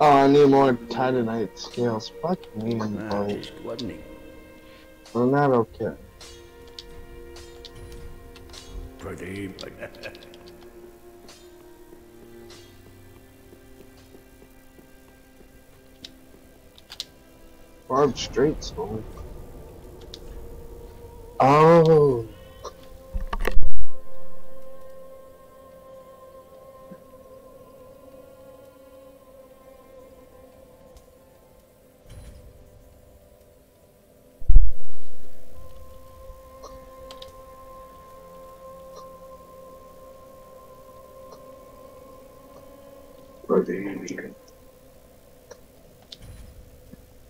Oh, I need more titanite scales. Fuck me, Ah, he's bloodening. I'm not okay. Pretty. Barb straight sword. Oh.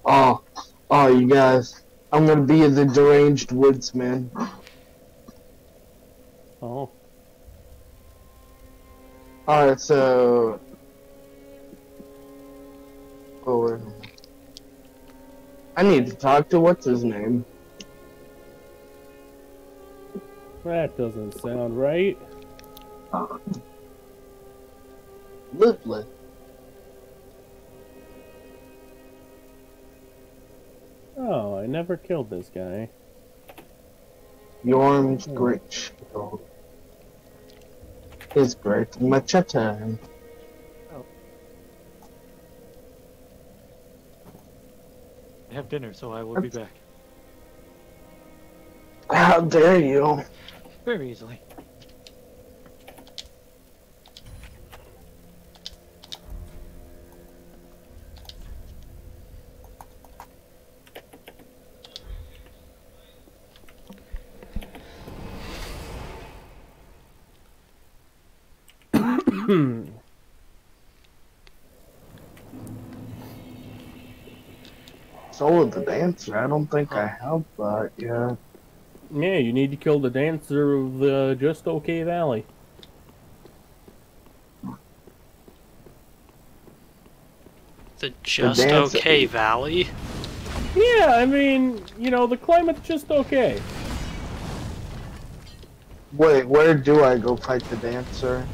Oh, oh, you guys. I'm gonna be the deranged woodsman. Oh. Alright, so. Oh, wait. I need to talk to what's his name. That doesn't sound right. Lively. Never killed this guy. Yhorm's great shield. His great machete. I have dinner, so I will be back. How dare you? Very easily. Hmm. Soul of the Dancer. I don't think I have that yet. Yeah, you need to kill the dancer of the Just Okay Valley. The Just dance- Okay Valley. Yeah, I mean, you know, the climate's just okay. Wait, where do I go fight the dancer?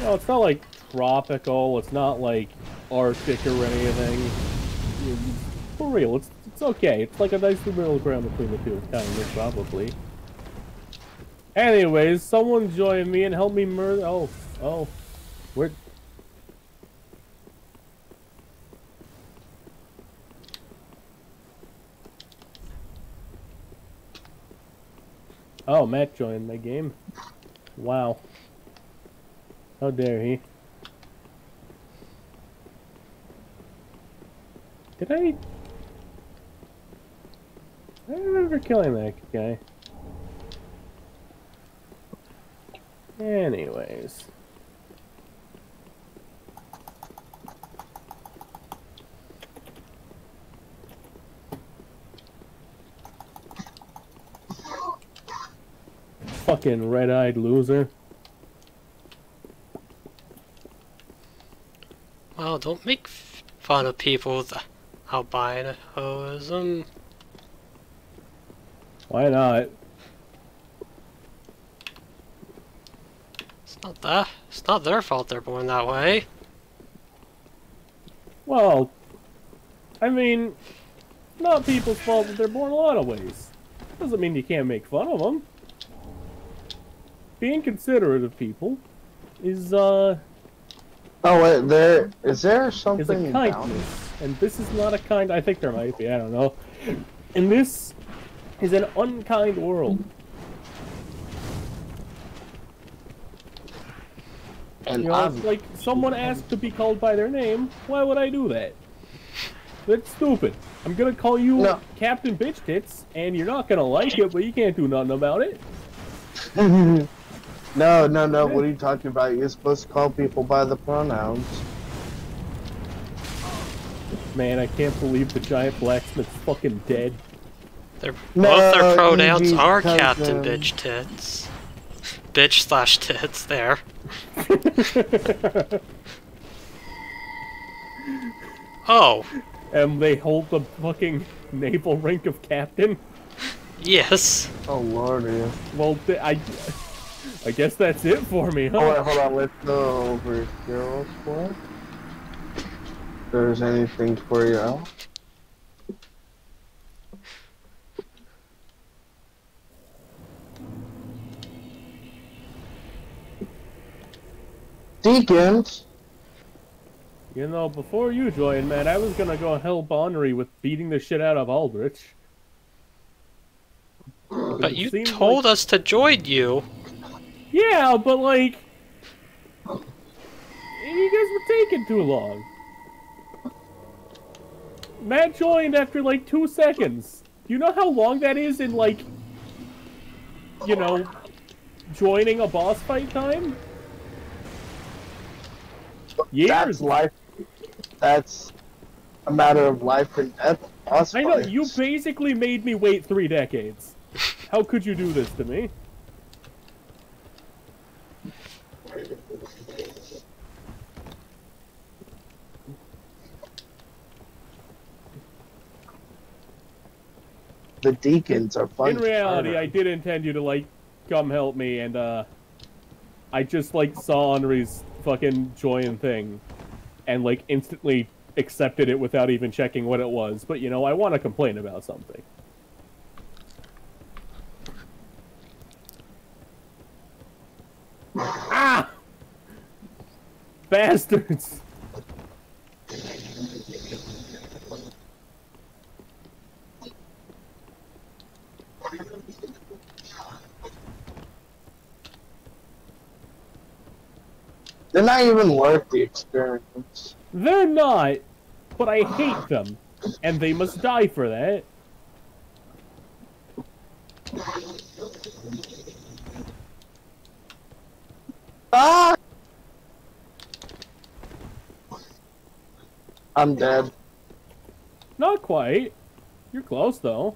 No, it's not like tropical. It's not like Arctic or anything. For real, it's it's okay. It's like a nice middle ground between the two, kind of probably. Anyways, someone join me and help me murder. Oh, oh, where? Oh, Matt joined my game. Wow. How dare he? Did I... I remember killing that guy. Anyways. Fucking red-eyed loser. Don't make fun of people with albinism. Why not? It's not that. It's not their fault they're born that way. Well, I mean, not people's fault that they're born a lot of ways. Doesn't mean you can't make fun of them. Being considerate of people is, uh, Oh wait, there is there something a down? kindness. And this is not a kind, I think there might be, I don't know. And this is an unkind world. And You know, I'm it's like someone asked to be called by their name. Why would I do that? That's stupid. I'm gonna call you No. Captain Bitch Tits, and you're not gonna like it, but you can't do nothing about it. no, no, no. What are you talking about? You're supposed to call people by the pronouns. Man, I can't believe the giant blacksmith's fucking dead. Their No, both their pronouns Evie's are cousin. Captain Bitch Tits. Bitch slash tits there. Oh, and they hold the fucking naval rank of captain. yes. Oh lordy. Well, I, I guess that's it for me, huh? Oh wait, hold on. Let's go over here real quick. there's anything for you else. Deacons, You know, before you joined, man, I was gonna go help Anri with beating the shit out of Aldrich. But you seems told us to join you. Yeah, but like, you guys were taking too long. Matt joined after like two seconds. Do you know how long that is in like, you know, joining a boss fight time? Years. that's life. That's a matter of life and death. Boss I know you basically made me wait three decades. How could you do this to me? The deacons are fun. In reality. I did intend you to like come help me, and uh, I just like saw Anri's fucking join thing, and like instantly accepted it without even checking what it was. But you know, I want to complain about something. Ah! Bastards! Not even worth the experience. They're not, but I hate them, and they must die for that. Ah! I'm dead. Not quite. You're close, though.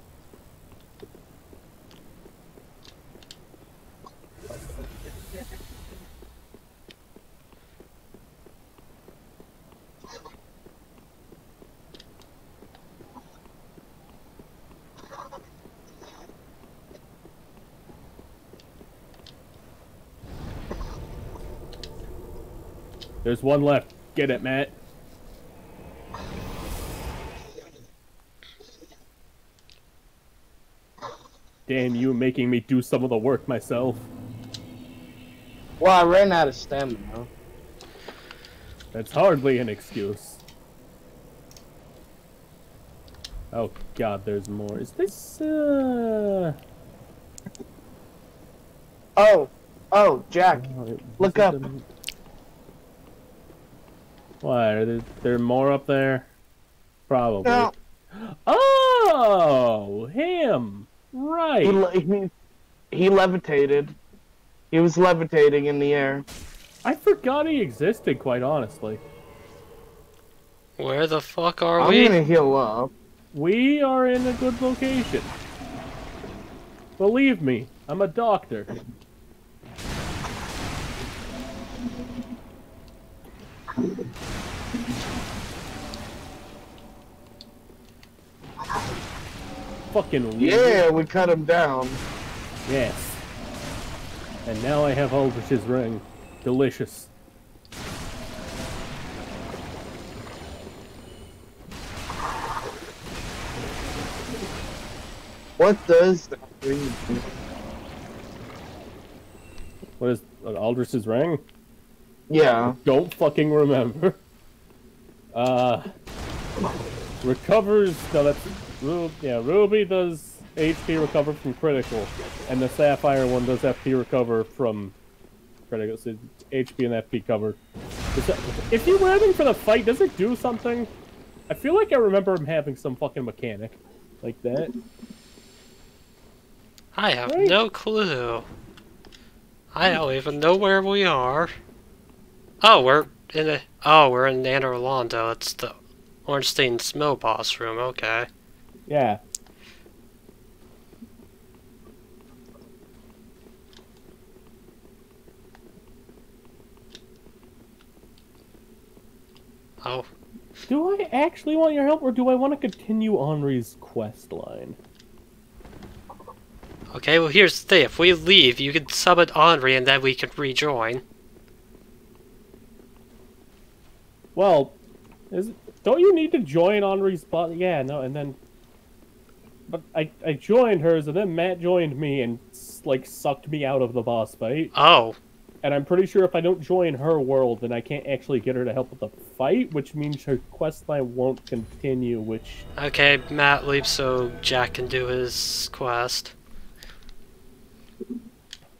There's one left. Get it, Matt. Damn you making me do some of the work myself. Well, I ran out of stamina. That's hardly an excuse. Oh god, there's more. Is this, uh... Oh, oh, Jack. Look up. The- What, are there, there more up there? Probably. No, Oh! Him! Right! he, he, he levitated. He was levitating in the air. I forgot he existed, quite honestly. Where the fuck are we? I'm gonna heal up. We are in a good location. Believe me, I'm a doctor. Fucking Yeah, we cut him down. Yes. And now I have Aldrich's ring. Delicious. What does that ring do? What is uh, Aldrich's ring? Yeah. Don't fucking remember. Uh, recovers. No, that's Ru- yeah. Ruby does HP recover from critical, and the Sapphire one does FP recover from critical. So it's HP and FP cover. That- if you wear them for the fight, does it do something? I feel like I remember him having some fucking mechanic like that. I have Right. no clue. I don't even know where we are. Oh, we're in a. Oh, we're in Anor Londo. It's the Ornstein Smough Boss room. Okay. Yeah. Oh, Do I actually want your help, or do I want to continue Anri's quest line? okay. Well, here's the thing. If we leave, you can summon Anri, and then we can rejoin. Well, Is don't you need to join Anri's spot? Yeah, no, and then. But I I joined hers, and then Matt joined me and like sucked me out of the boss fight. Oh, And I'm pretty sure if I don't join her world, then I can't actually get her to help with the fight, which means her quest line won't continue. Which okay. Matt leaves so Jack can do his quest.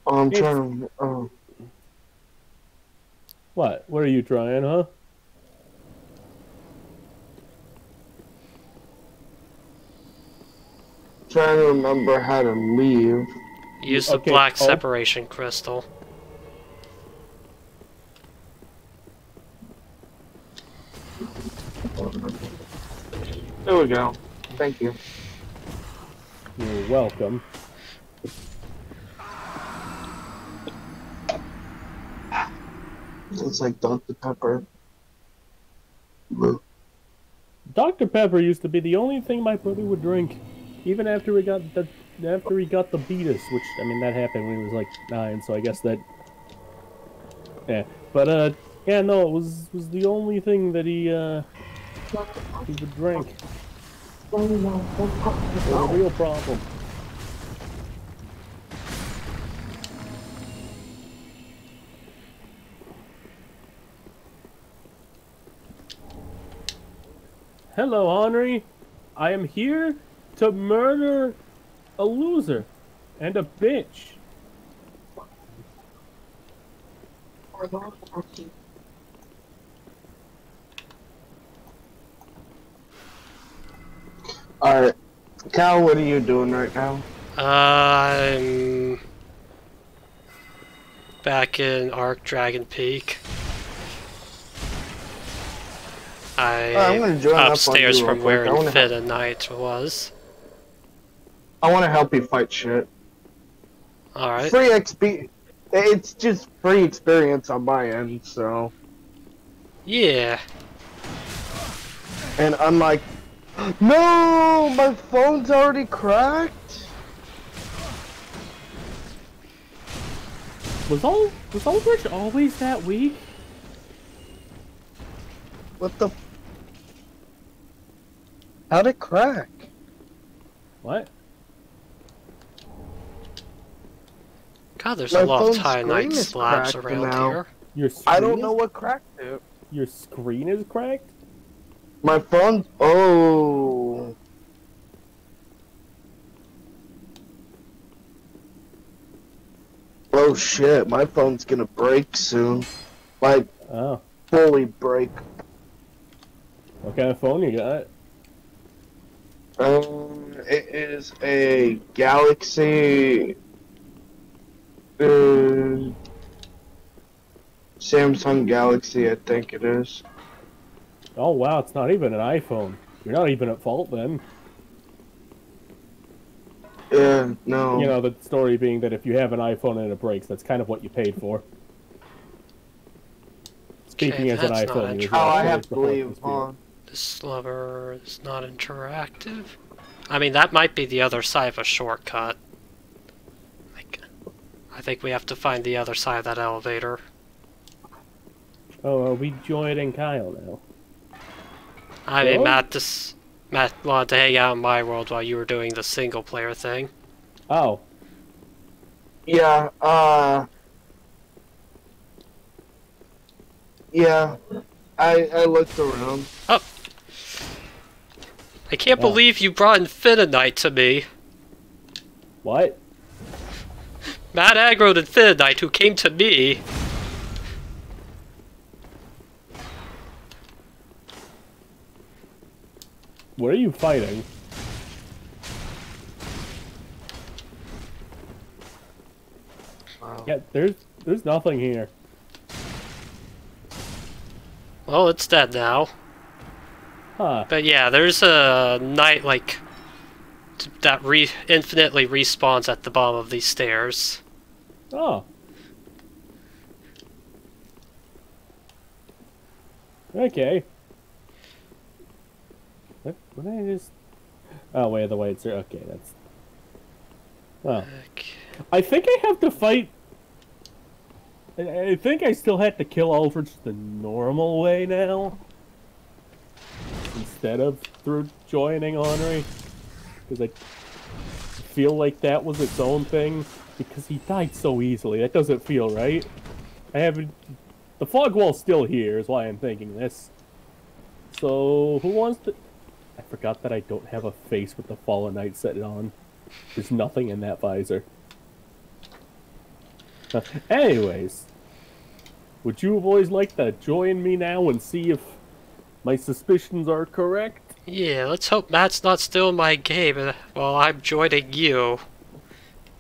Oh, I'm It's- trying to. Oh, what? What are you trying, huh? Trying to remember how to leave. Use the Okay, black oh. separation crystal. There we go. Thank you. You're welcome. It's like Dr. Pepper. Dr. Pepper used to be the only thing my brother would drink, even after we got the after he got the beatus, which I mean that happened when he was like nine, so I guess that. Yeah, but uh, yeah, no, it was was the only thing that he uh he would drink. It was a real problem. Hello, Anri. I am here to murder a loser and a bitch. Alright. Cal, what are you doing right now? I'm back in Archdragon Peak. I I'm gonna join up on upstairs you from where quick. I Infinite Knight was. I want to help you fight shit. Alright. Free XP. It's just free experience on my end, so. Yeah. And I'm like, no, my phone's already cracked. Was all was Aldrich always that weak? What the? f- How'd it crack? What? God, there's My a lot of phone's Tie screen slabs around now. here. Your I don't know what cracked it. Your screen is cracked. My phone. Oh. Oh shit! My phone's gonna break soon. Like Oh, fully break. what kind of phone you got? Um, it is a Galaxy. Uh, Samsung Galaxy, I think it is. Oh wow, it's not even an iPhone. You're not even at fault then. Yeah, no. You know the story being that if you have an iPhone and it breaks, that's kind of what you paid for. Speaking Okay, as an iPhone, user, oh, I have to whole leave. Huh? This lever is not interactive. I mean, that might be the other side of a shortcut. Like, I think we have to find the other side of that elevator. Oh, are we joining Kyle now? I mean. Matt just Matt wanted to hang out in my world while you were doing the single player thing. Oh, Yeah, uh. Yeah, I I looked around. Oh! I can't Oh. believe you brought Infinite to me. what? Matt aggroed Infinite who came to me. What are you fighting? Wow. Yeah, there's there's nothing here. Well, it's dead now. Huh. But yeah, there's a knight like t- that re infinitely respawns at the bottom of these stairs. Oh. Okay. What? What did I just? Oh wait, the whites are... okay. That's. Oh, Okay. I think I have to fight. I, think I still have to kill Aldrich the normal way now. instead of through joining Anri. Because I feel like that was its own thing. Because he died so easily. That doesn't feel right. I haven't. The fog wall's still here, is why I'm thinking this. So, who wants to. I forgot that I don't have a face with the Fallen Knight set on. There's nothing in that visor. Anyways, would you boys like to join me now and see if my suspicions are correct? Yeah, let's hope Matt's not still in my game while I'm joining you.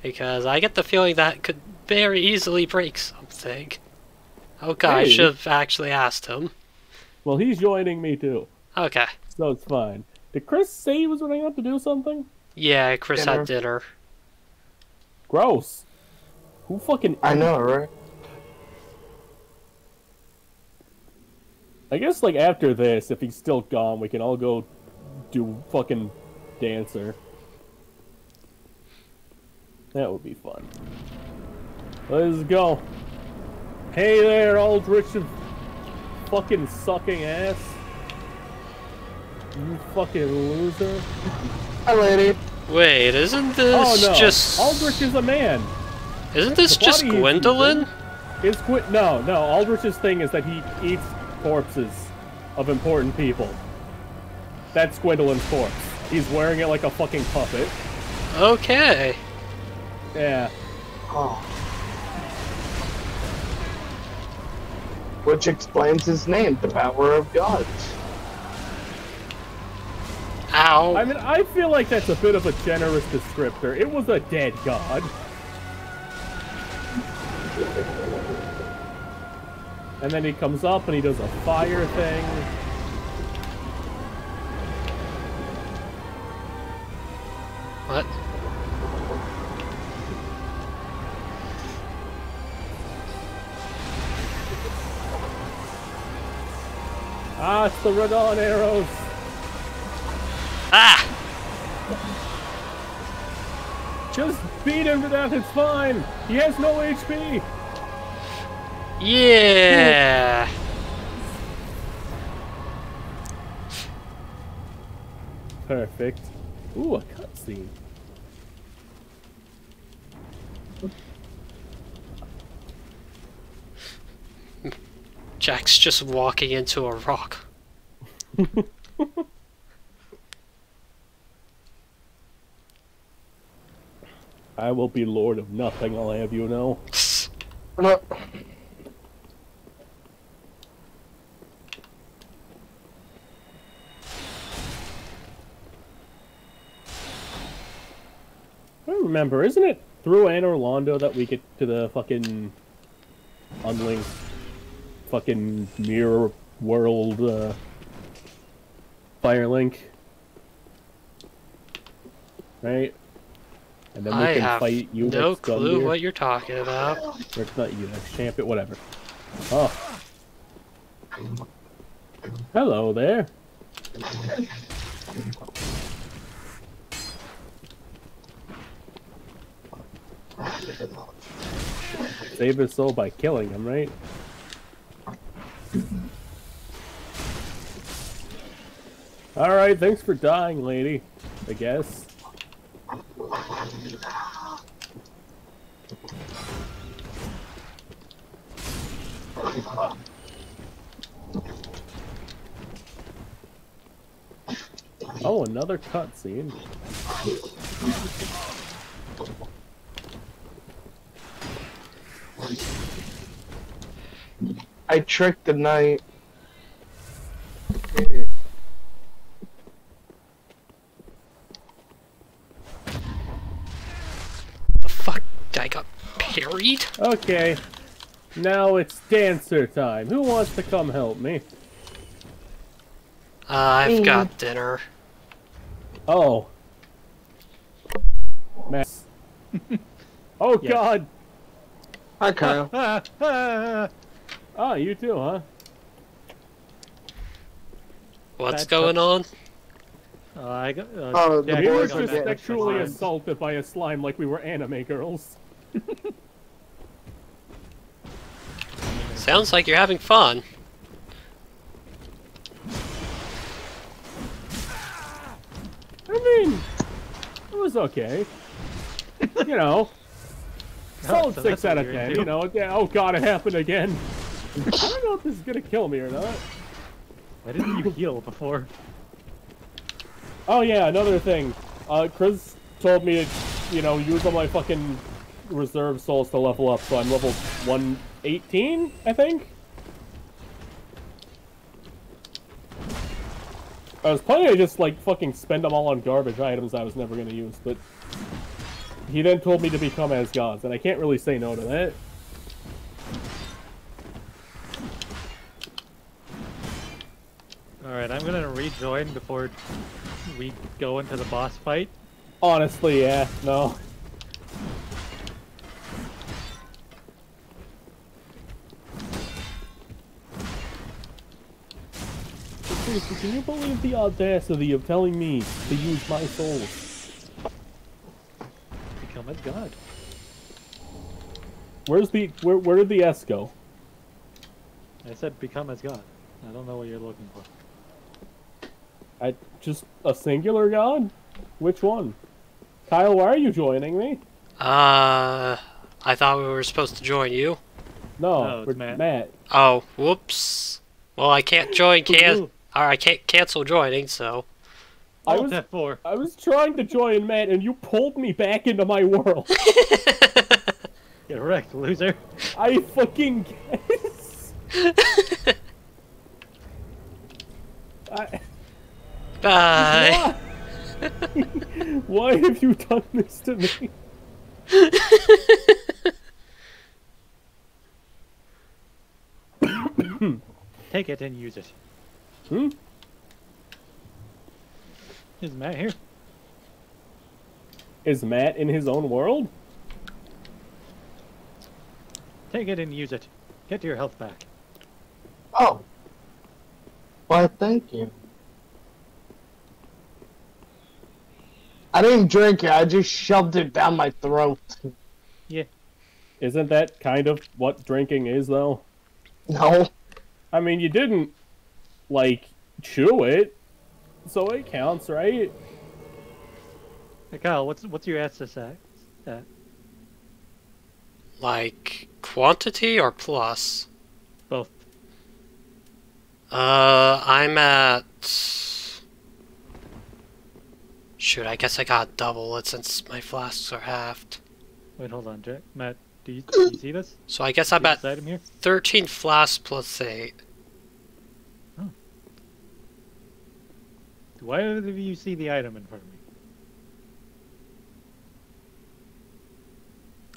Because I get the feeling that could very easily break something. Oh, okay, I should have actually asked him. Well, he's joining me too, Okay. so it's fine. Did Chris say he was running out to do something? Yeah, Chris had dinner. Gross. Who fucking? I know, right? I guess like after this, if he's still gone, we can all go do fucking dancer. That would be fun. Let's go. Hey there, Aldrich of fucking sucking ass. You fucking loser. Hi, lady. Wait, isn't this oh no, just... Aldrich is a man. Isn't this the just body is Gwyndolin? No, no. Aldrich's thing is that he eats corpses of important people. That's Gwyndolin's corpse. He's wearing it like a fucking puppet. Okay. Yeah. Oh. Yeah. Which explains his name, the power of gods. Ow. I mean, I feel like that's a bit of a generous descriptor. It was a dead god. And then he comes up and he does a fire thing. What? Ah, it's the Radon arrows. Ah! Just beat him to death, it's fine. He has no HP. Yeah! Perfect. Ooh, a cutscene. Jack's just walking into a rock. I will be lord of nothing, I'll have you know. remember, isn't it through Anor Londo that we get to the fucking unlinked fucking mirror world uh Firelink? Right? And then we I can fight you no clue what you're talking about. Or it's not you, that's champion, whatever. Oh. Hello there. Save his soul by killing him, right? Alright, thanks for dying, lady. I guess. Oh, another cutscene. I tricked the knight. The fuck? I got parried? Okay. Now it's dancer time. Who wants to come help me? Uh, I've got dinner. Oh. Mess. oh Yes. god. Hi, Kyle. Ah, you too, huh? What's Bad going on? ah. I got, uh, Oh, the Jack We were boys got are just sexually assaulted by a slime like we were anime girls. Sounds like you're having fun. I mean, it was okay. you know, solid so six that's out of you're ten. You know, yeah, oh god, it happened again. I don't know if this is gonna kill me or not. Why didn't you heal before? Oh yeah, another thing. Uh, Chris told me to, you know, use all my fucking reserve souls to level up, so I'm level 118, I think? I was planning to just, like, fucking spend them all on garbage items I was never gonna use, but... He then told me to become as gods, and I can't really say no to that. Alright, I'm gonna rejoin before we go into the boss fight. Honestly, yeah, no. Seriously, can you believe the audacity of telling me to use my souls? Become a god. Where's the where where did the S go? I said become as god. I don't know what you're looking for. I just a singular god? Which one? Kyle, why are you joining me? Uh, I thought we were supposed to join you. No, No, we're- Matt. Matt. Oh, whoops. Well, I can't join. Can Ooh. or I can't cancel joining. So I was F4. I was trying to join Matt and you pulled me back into my world. Get wrecked, loser. I fucking guess. I, bye. why? why have you done this to me? Take it and use it. Hmm? Is Matt here? Is Matt in his own world? Take it and use it. Get your health back. Oh. Why, thank you. I didn't drink it, I just shoved it down my throat. Yeah. Isn't that kind of what drinking is, though? No. I mean, you didn't, like, chew it, so it counts, right? Hey, Kyle, what's what's your SSX? Uh, Like quantity or plus? both. Uh, I'm at. Shoot, I guess I got double it since my flasks are halved. Wait, hold on, Jack. Matt, do you, do you see this? So I guess I'm at item here? 13 flasks plus 8. Why do you see the item in front of me?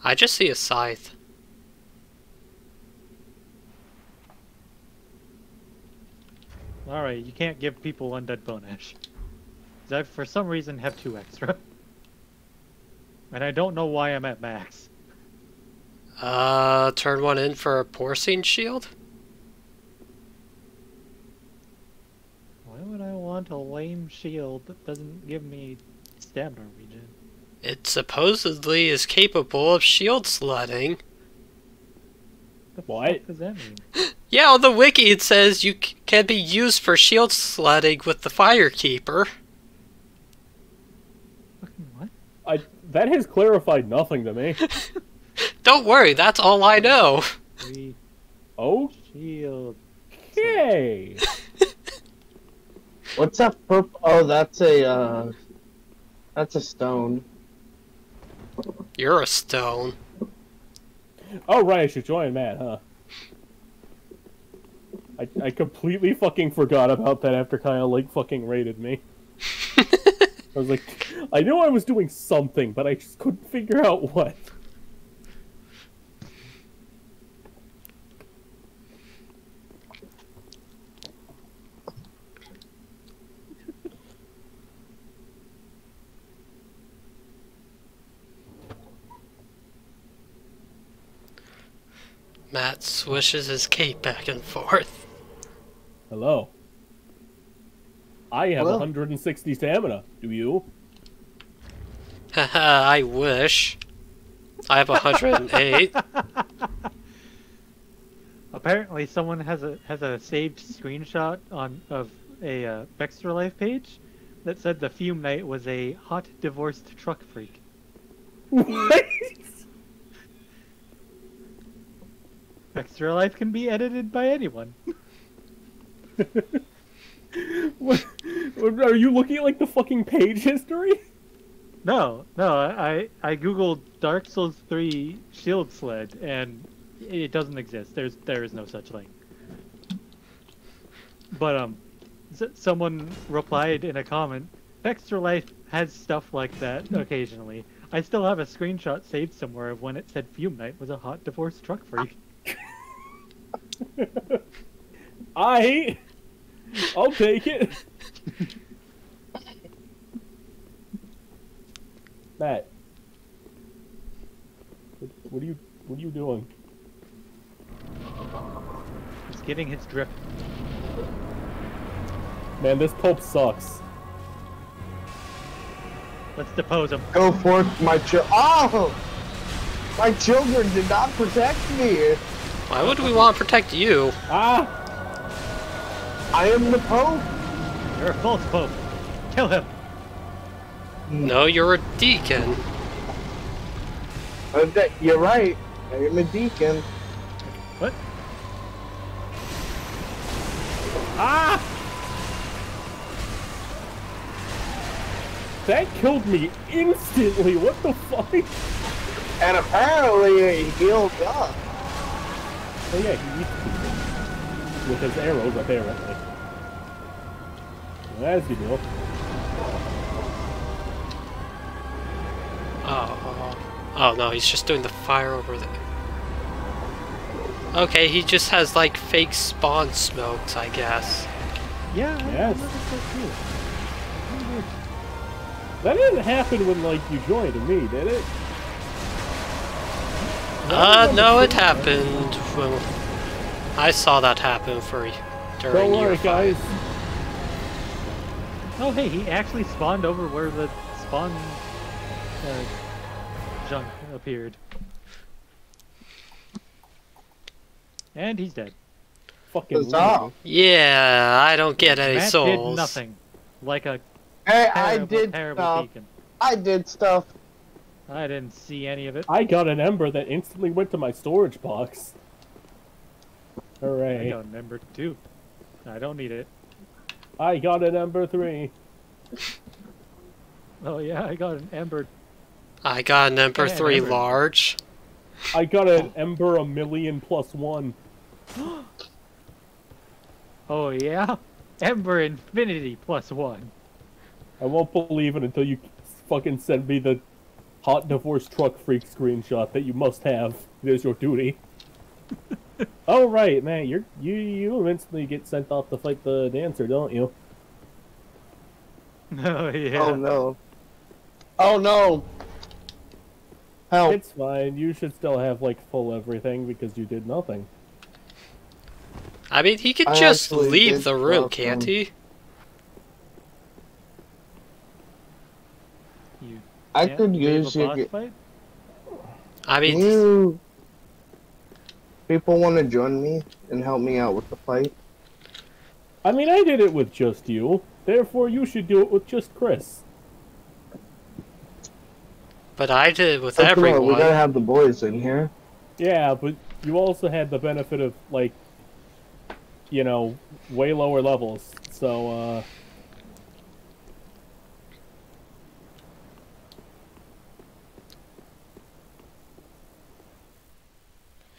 I just see a scythe. Alright, you can't give people undead bone ash. 'Cause I, for some reason, have two extra. And I don't know why I'm at max. Uh, turn one in for a porcine shield? Why would I want a lame shield that doesn't give me stamina regen? It supposedly is capable of shield sledding. The What? does that mean? Yeah, on the wiki it says you c- can be used for shield sledding with the Firekeeper. Fucking what? I that has clarified nothing to me. Don't worry, that's all I know. Free Oh, shield. Okay. What's that purple? Oh, that's a, uh... That's a stone. You're a stone. Oh right, I should join Matt, huh? I I completely fucking forgot about that after Kyle like fucking raided me. I was like, I knew I was doing something, but I just couldn't figure out what. Matt swishes his cape back and forth. Hello. I have Hello. 160 stamina. Do you? Haha, I wish. I have 108. Apparently, someone has a has a saved screenshot on of a uh, Fextralife page that said the Fume Knight was a hot divorced truck freak. What? Fextralife can be edited by anyone. what? Are you looking at like the fucking page history? No, no, I I googled Dark Souls 3 Shield Sled and it doesn't exist. There's there is no such thing. But um, someone replied in a comment. Fextralife has stuff like that occasionally. I still have a screenshot saved somewhere of when it said Fume Knight was a hot divorced truck freak. I. I'll take it. Matt. What, what are you? What are you doing? He's getting his drip. Man, this Pope sucks. Let's depose him. Go forth, my chil- Oh! My children did not protect me! Why would we want to protect you? Ah! I am the Pope! You're a false pope. Kill him. No, you're a deacon. Uh, that- you're right. I am a deacon. What? Ah! That killed me instantly. What the fuck? And apparently he healed up. Oh yeah, he eats people. With his arrows apparently. As you do. Oh, oh no, he's just doing the fire over there. Okay, he just has like fake spawn smokes, I guess. Yeah, I- Yes. I that too. That didn't happen when like you joined me, did it? Uh, no, it happened when I saw that happen for during Don't worry, guys. Oh, hey, he actually spawned over where the spawn uh, junk appeared. And he's dead. Fucking Huzzah. Yeah, I don't get any Matt souls. did nothing. Like a Hey, I did terrible stuff. beacon. I did stuff. I didn't see any of it. I got an ember that instantly went to my storage box. I got an ember too. I don't need it. I got an ember 3. Oh yeah, I got an ember. I got an ember Yeah, 3 Emperor. large. I got an ember a million plus 1. Oh yeah, ember infinity plus one. I won't believe it until you fucking send me the hot divorce truck freak screenshot that you must have. It is your duty. oh right, man, you're you you instantly get sent off to fight the dancer, don't you? Oh yeah. Oh no. Oh no. Help. It's fine. You should still have like full everything because you did nothing. I mean, he could I just leave the room, stuff, can't he? You I could use a you. fight? I mean, You people want to join me and help me out with the fight? I mean, I did it with just you. Therefore, you should do it with just Chris. but I did it with Oh, come on, we gotta have the boys in here. Yeah, but you also had the benefit of like, you know, way lower levels. So, uh,